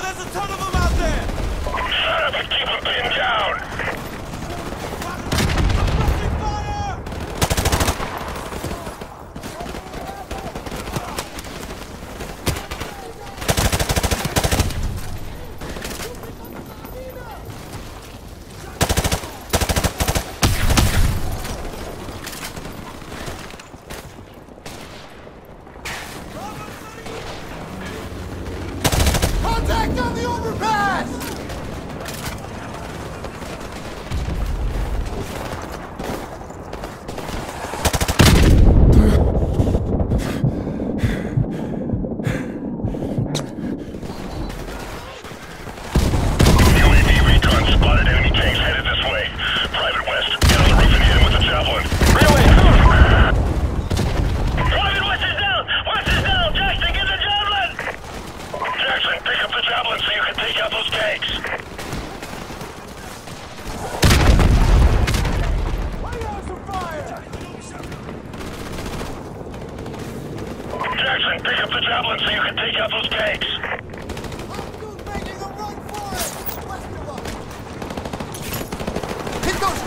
There's a ton of them out there! Shut up and keep them pinned down!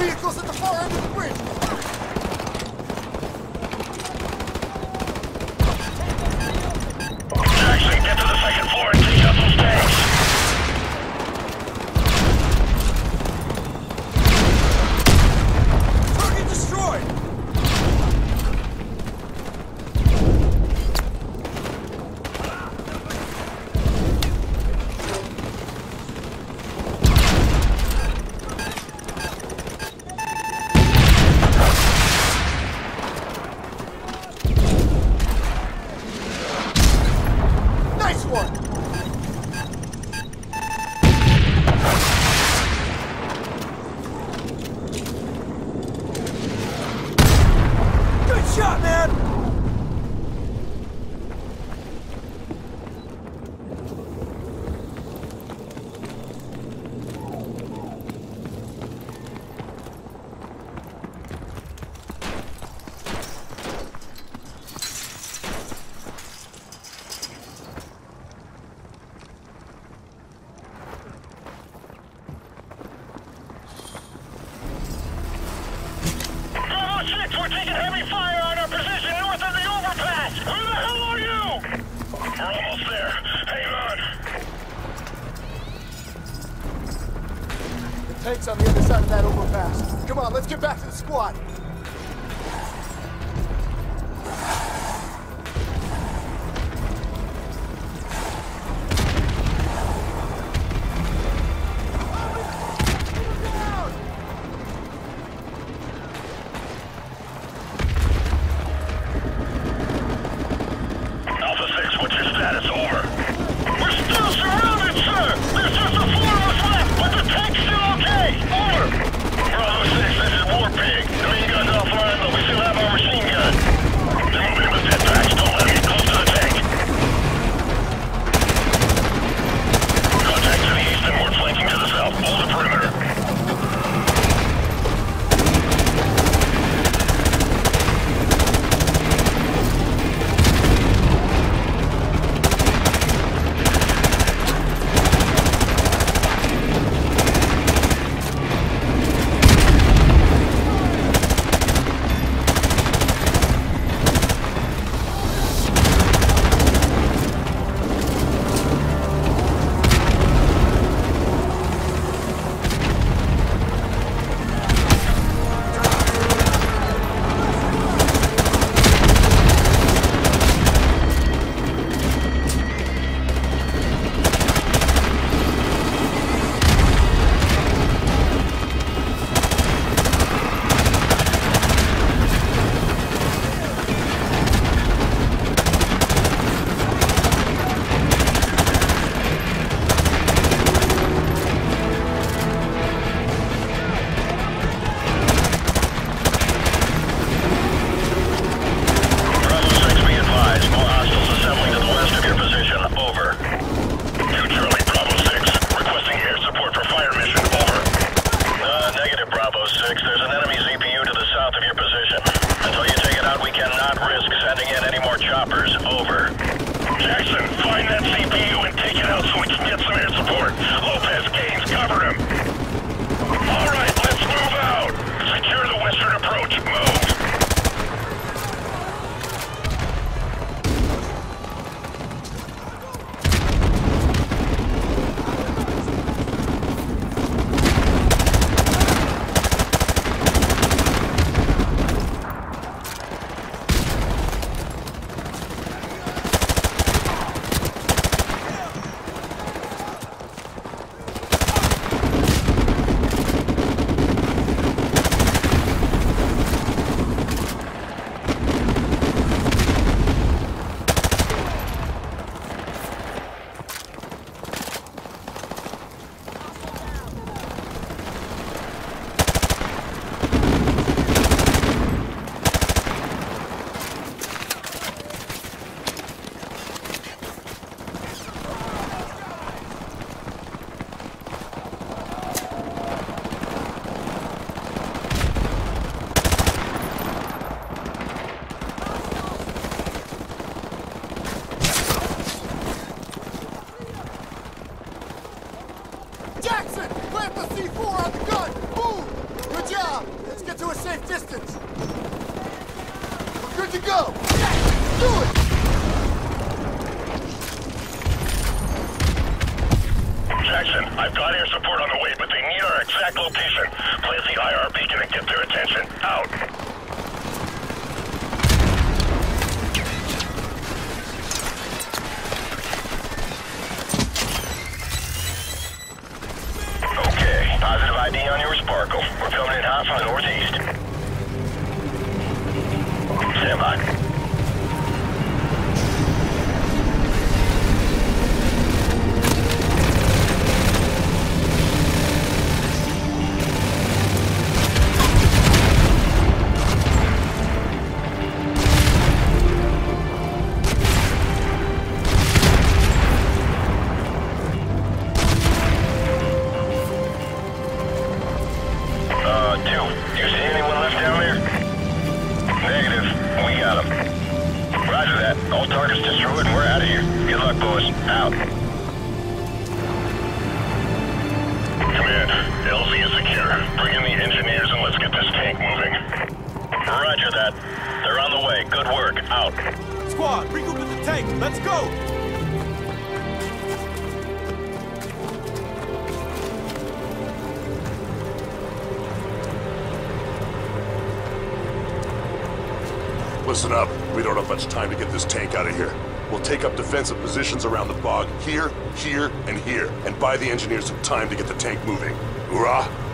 vehicles at the far end of the bridge! Get to the second tank's on the other side of that overpass. Come on, let's get back to the squad. C4 on the gun! Move! Good job! Let's get to a safe distance. We're good to go! Jackson, do it! Jackson, I've got air support on the way, but they need our exact location. Plant the IR beacon and get their attention. Out. Sparkle. We're coming in hot from the northeast. Stand by. Out. Squad, regroup at the tank. Let's go! Listen up. We don't have much time to get this tank out of here. We'll take up defensive positions around the bog, here, here, and here, and buy the engineers some time to get the tank moving. Hoorah!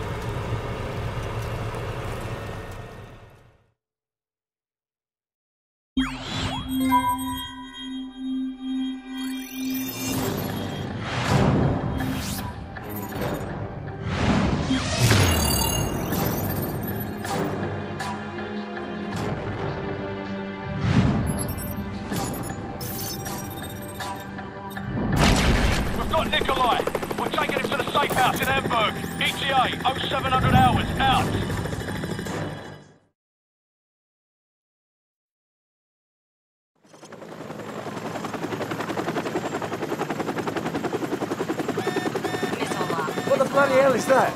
Is that?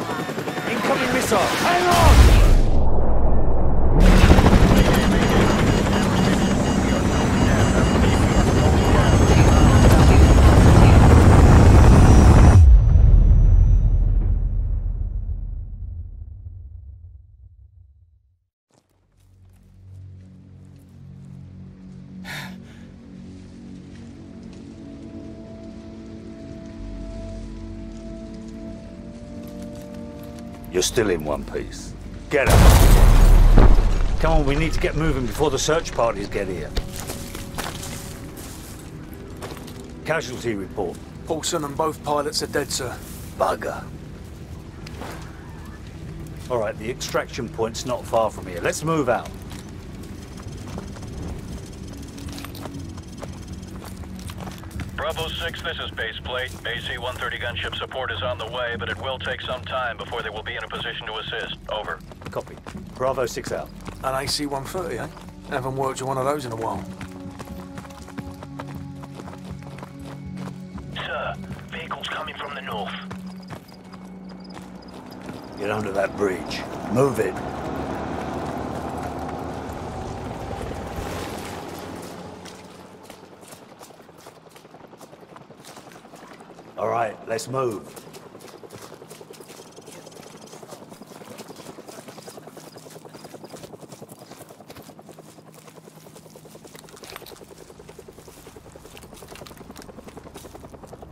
Incoming missile. Hang on! Still in one piece. Get up. Come on, we need to get moving before the search parties get here. Casualty report. Paulson and both pilots are dead, sir. Bugger. All right, the extraction point's not far from here. Let's move out. Bravo 6, this is base plate. AC-130 gunship support is on the way, but it will take some time before they will be in a position to assist. Over. Copy. Bravo 6 out. An AC-130, eh? Haven't worked with one of those in a while. Sir, vehicles coming from the north. Get under that bridge. Move it. All right, let's move.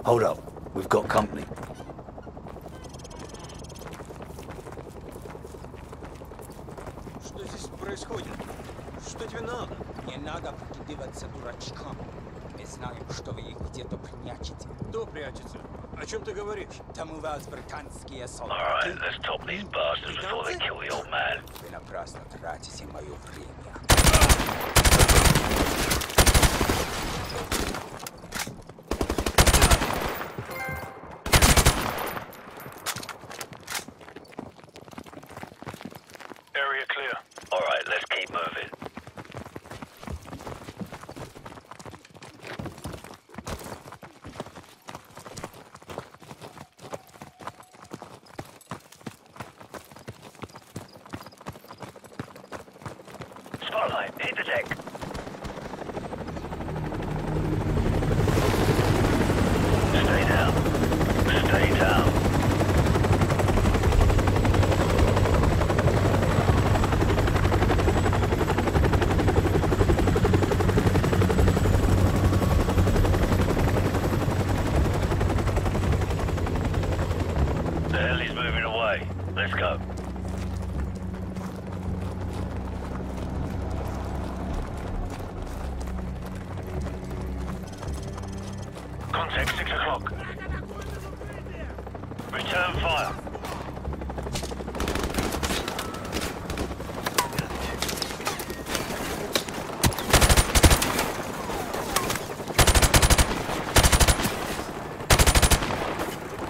Hold up. We've got company. Что здесь происходит? Что тебе надо? Не надо прикидываться дурачкам. Прячете. Кто прячется? О чем ты говоришь? Там у вас британские Alright, солдаты. let's top these bastards before they kill the old man. Вы напрасно тратите мое время. Stay down. Stay down. Return fire.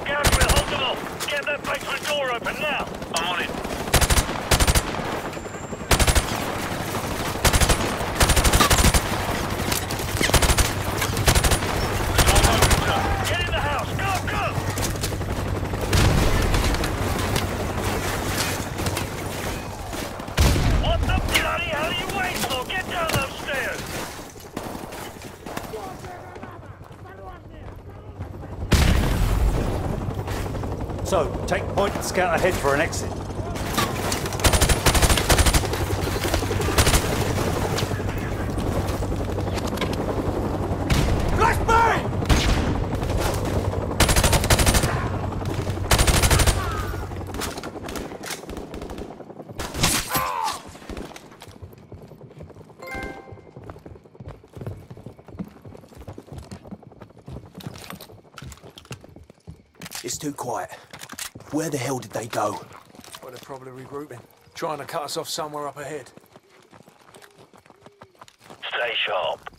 Gabriel, hold them off. Get that basement door open now. I'm on it. Get in the house. Go, go. What the bloody hell are you waiting for? Get down those stairs. Soap, take point and scout ahead for an exit. It's too quiet. Where the hell did they go? Well, they're probably regrouping. Trying to cut us off somewhere up ahead. Stay sharp.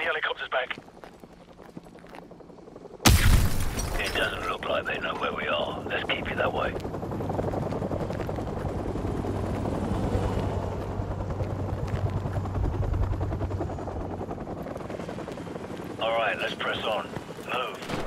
the helicopter's back. It doesn't look like they know where we are. Let's keep it that way. Alright, let's press on. Move.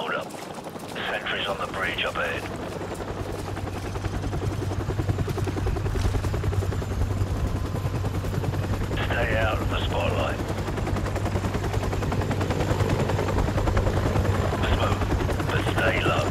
Hold up. Sentries on the bridge up ahead. Stay out of the spotlight. Smooth, but stay low.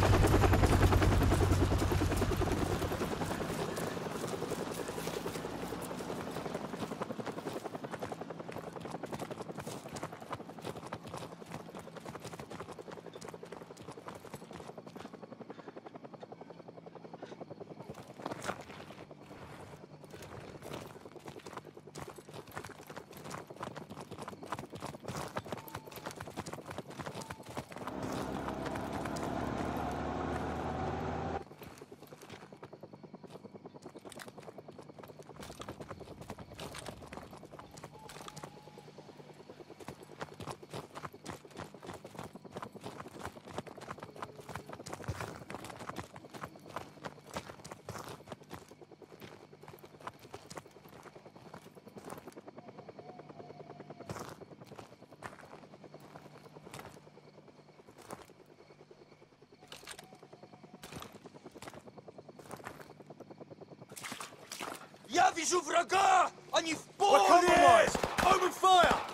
And you've We're compromised! Open fire!